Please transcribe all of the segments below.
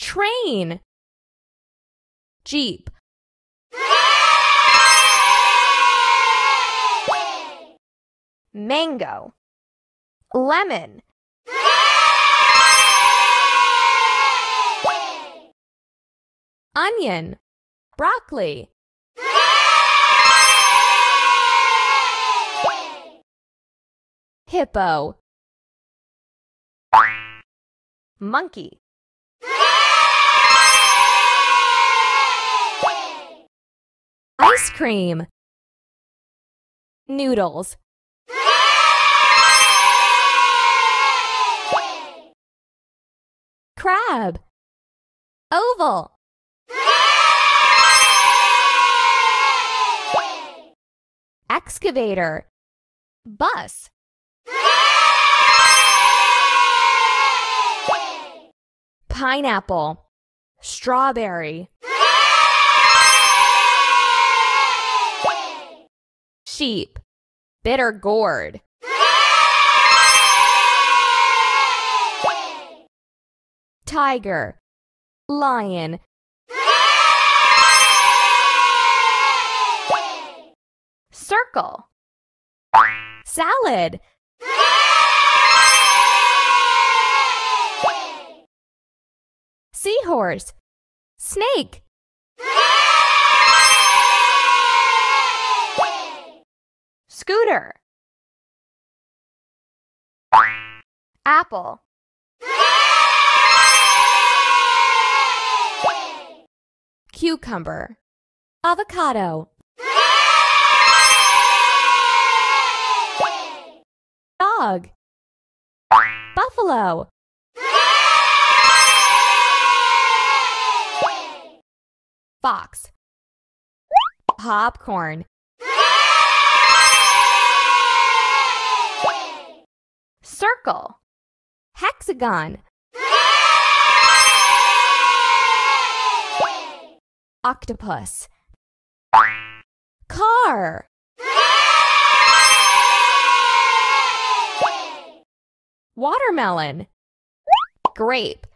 train, jeep, mango, lemon, onion, broccoli, hippo, monkey, ice cream, noodles, crab, oval, excavator, bus, pineapple, strawberry, sheep, bitter gourd, tiger, lion, circle, salad, seahorse, snake, scooter, apple, cucumber, avocado, dog, buffalo, fox, popcorn, circle, hexagon, octopus, car, watermelon, grape,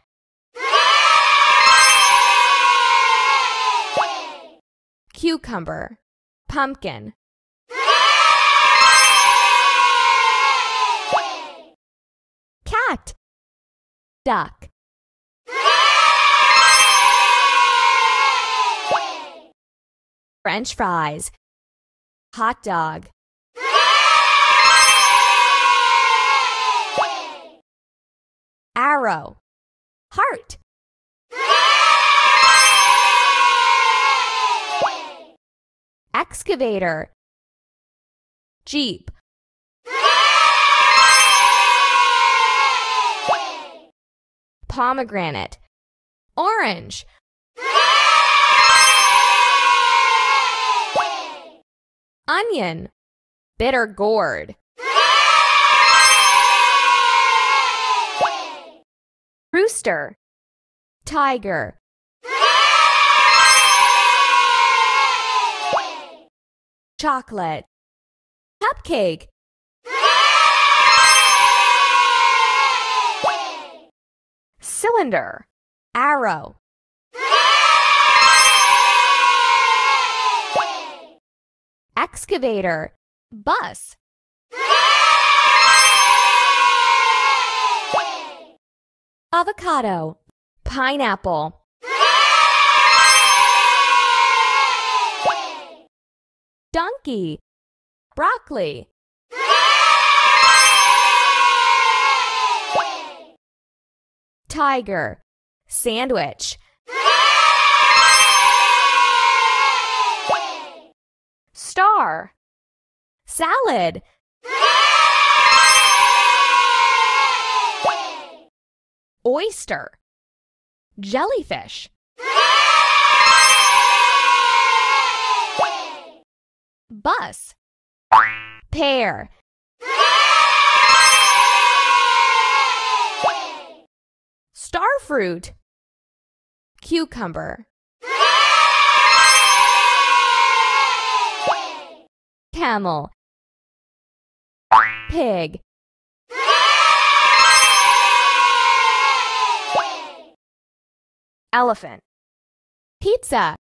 cucumber, pumpkin, cat, duck, french fries, hot dog, arrow, heart, excavator, jeep, pomegranate, orange, onion, bitter gourd, rooster, tiger, chocolate, cupcake, cylinder, arrow, excavator, bus, avocado, pineapple, donkey, broccoli, tiger, sandwich, star, salad, oyster, jellyfish, bus, pear, starfruit, cucumber, camel, pig, elephant, pizza